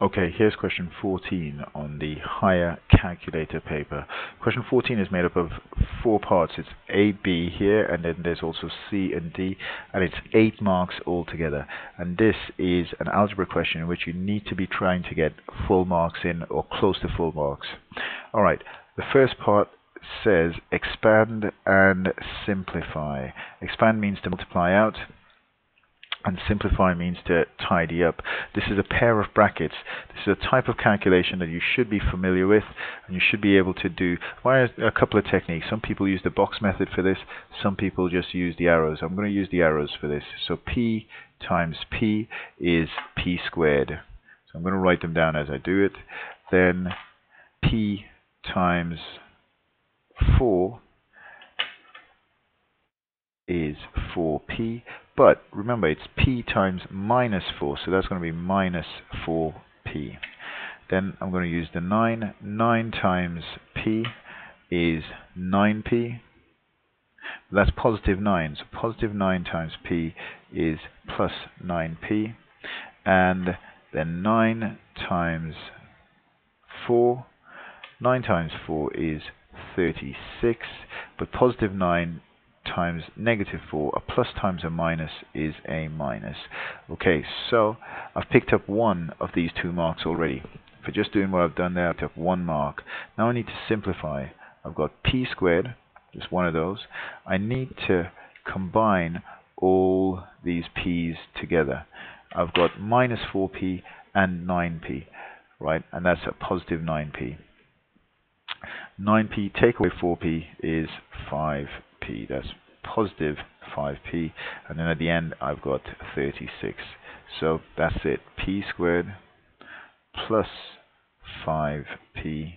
Okay, here's question 14 on the higher calculator paper. Question 14 is made up of four parts. It's A, B here, and then there's also C and D, and it's eight marks altogether. And this is an algebra question in which you need to be trying to get full marks in, or close to full marks. Alright, the first part says expand and simplify. Expand means to multiply out and simplify means to tidy up. This is a pair of brackets. This is a type of calculation that you should be familiar with and you should be able to do via a couple of techniques. Some people use the box method for this, some people just use the arrows. I'm going to use the arrows for this. So P times P is P squared. So I'm going to write them down as I do it. Then P times 4 is 4p but remember, it's p times minus 4, so that's going to be minus 4p. Then I'm going to use the 9. 9 times p is 9p. That's positive 9. So positive 9 times p is plus 9p. And then 9 times 4. 9 times 4 is 36. But positive 9 times negative 4, a plus times a minus is a minus. Okay, so I've picked up one of these two marks already. For just doing what I've done there, I've picked up one mark. Now I need to simplify. I've got p squared, just one of those. I need to combine all these p's together. I've got minus 4p and 9p, right? And that's a positive 9p. 9p take away 4p is 5 p. That's positive 5p. And then at the end, I've got 36. So that's it. p squared plus 5p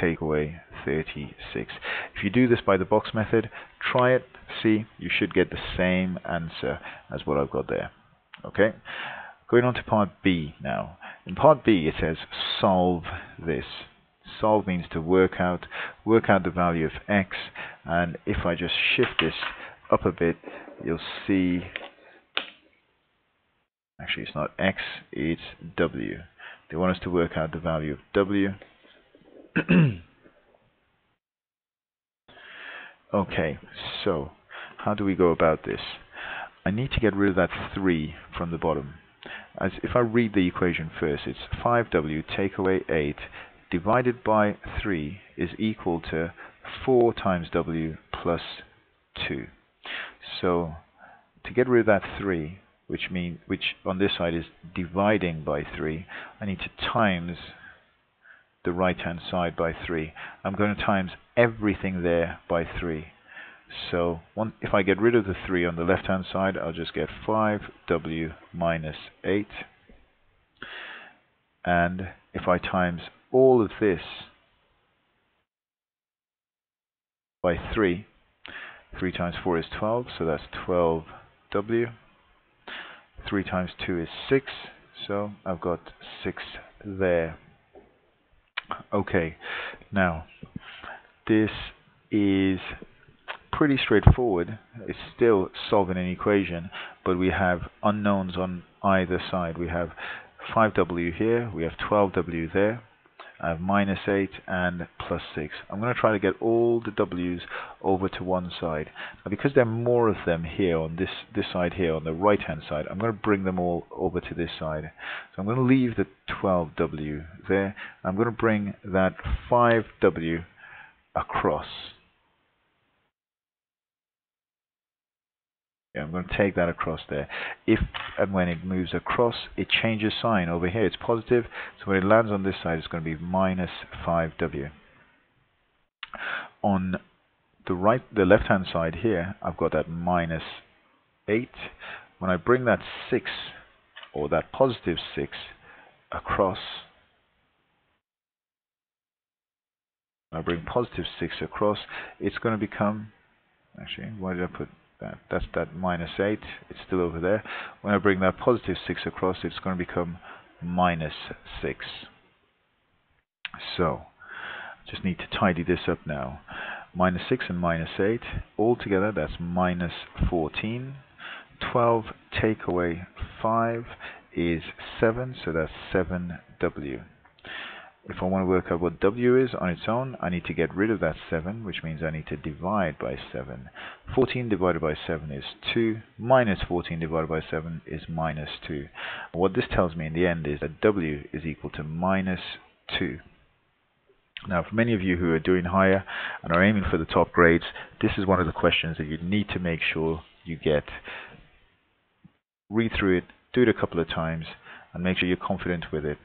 take away 36. If you do this by the box method, try it, see, you should get the same answer as what I've got there. Okay, going on to part B now. In part B it says solve this. Solve means to work out, work out the value of x, and if I just shift this up a bit, you'll see, actually it's not x, it's w. They want us to work out the value of w. okay, so how do we go about this? I need to get rid of that 3 from the bottom. As if I read the equation first, it's 5w take away 8 divided by 3 is equal to 4 times w plus 2. So to get rid of that 3, which mean which on this side is dividing by 3, I need to times the right hand side by 3. I'm going to times everything there by 3. So one, if I get rid of the 3 on the left hand side, I'll just get 5w minus 8. And if I times all of this by 3. 3 times 4 is 12, so that's 12w. 3 times 2 is 6, so I've got 6 there. Okay, now this is pretty straightforward. It's still solving an equation, but we have unknowns on either side. We have 5w here, we have 12w there, I have minus 8 and plus 6. I'm going to try to get all the W's over to one side. Now because there are more of them here on this, this side here on the right hand side, I'm going to bring them all over to this side. So I'm going to leave the 12W there. I'm going to bring that 5W across. I'm going to take that across there. If and when it moves across, it changes sign. Over here it's positive, so when it lands on this side, it's going to be minus 5w. On the right, the left-hand side here, I've got that minus 8. When I bring that 6, or that positive 6, across, I bring positive 6 across, it's going to become, actually, why did I put that. That's that minus 8. It's still over there. When I bring that positive 6 across, it's going to become minus 6. So, I just need to tidy this up now. Minus 6 and minus 8, all together that's minus 14. 12 take away 5 is 7, so that's 7w. If I want to work out what w is on its own, I need to get rid of that 7, which means I need to divide by 7. 14 divided by 7 is 2, minus 14 divided by 7 is minus 2. What this tells me in the end is that w is equal to minus 2. Now, for many of you who are doing higher and are aiming for the top grades, this is one of the questions that you need to make sure you get. Read through it, do it a couple of times, and make sure you're confident with it.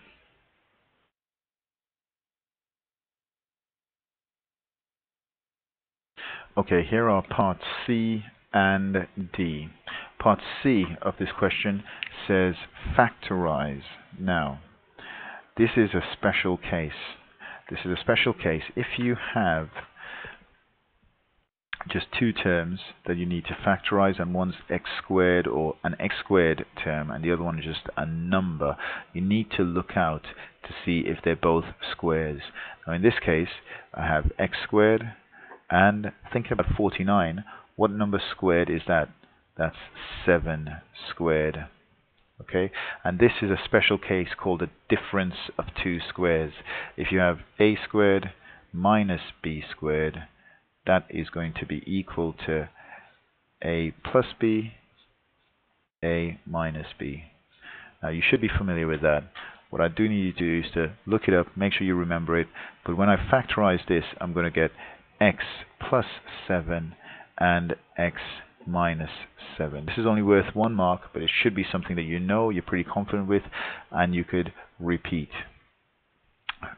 Okay, here are part C and D. Part C of this question says factorize. Now, this is a special case. This is a special case. If you have just two terms that you need to factorize and one's x squared or an x squared term and the other one is just a number you need to look out to see if they're both squares now in this case I have x squared and thinking about 49, what number squared is that? That's 7 squared. Okay, and this is a special case called a difference of two squares. If you have a squared minus b squared, that is going to be equal to a plus b, a minus b. Now you should be familiar with that. What I do need you to do is to look it up, make sure you remember it. But when I factorize this, I'm going to get x plus 7 and x minus 7. This is only worth one mark, but it should be something that you know, you're pretty confident with, and you could repeat.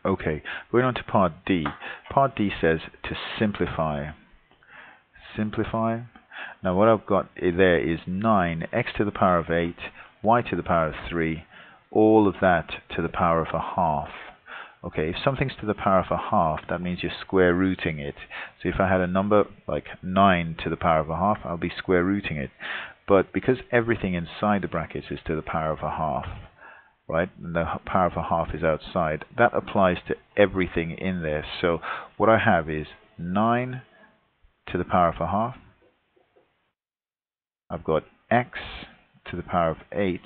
Okay, going on to part D. Part D says to simplify. Simplify. Now what I've got there is 9, x to the power of 8, y to the power of 3, all of that to the power of a half. Okay, if something's to the power of a half, that means you're square rooting it. So if I had a number like 9 to the power of a half, I'll be square rooting it. But because everything inside the brackets is to the power of a half, right, and the power of a half is outside, that applies to everything in there. So what I have is 9 to the power of a half. I've got x to the power of 8,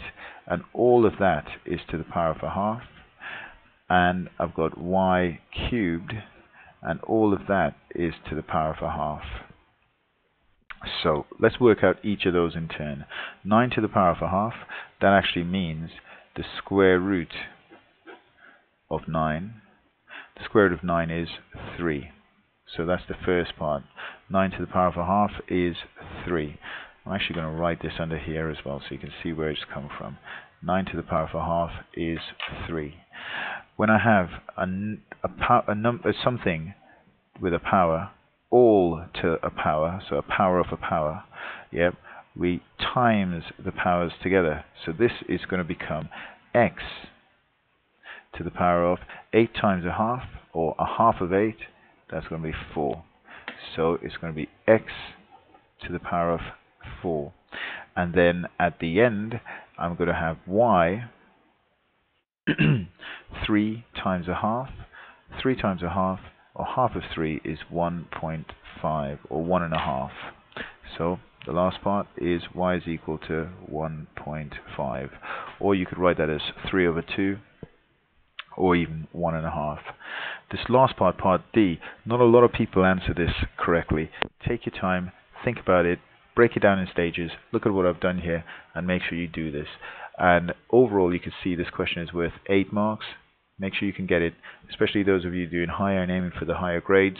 and all of that is to the power of a half and I've got y cubed and all of that is to the power of a half. So let's work out each of those in turn. 9 to the power of a half, that actually means the square root of 9. The square root of 9 is 3. So that's the first part. 9 to the power of a half is 3. I'm actually going to write this under here as well so you can see where it's come from. 9 to the power of a half is 3 when I have a, a, a number something with a power all to a power, so a power of a power, yep, we times the powers together. So this is going to become x to the power of 8 times a half, or a half of 8, that's going to be 4. So it's going to be x to the power of 4. And then at the end, I'm going to have y 3 times a half. 3 times a half, or half of 3, is 1.5, or 1 and a half. So the last part is y is equal to 1.5. Or you could write that as 3 over 2, or even 1 and a half. This last part, part D, not a lot of people answer this correctly. Take your time, think about it, break it down in stages, look at what I've done here, and make sure you do this. And overall, you can see this question is worth 8 marks. Make sure you can get it, especially those of you doing higher and aiming for the higher grades.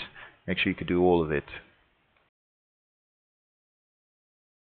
Make sure you can do all of it.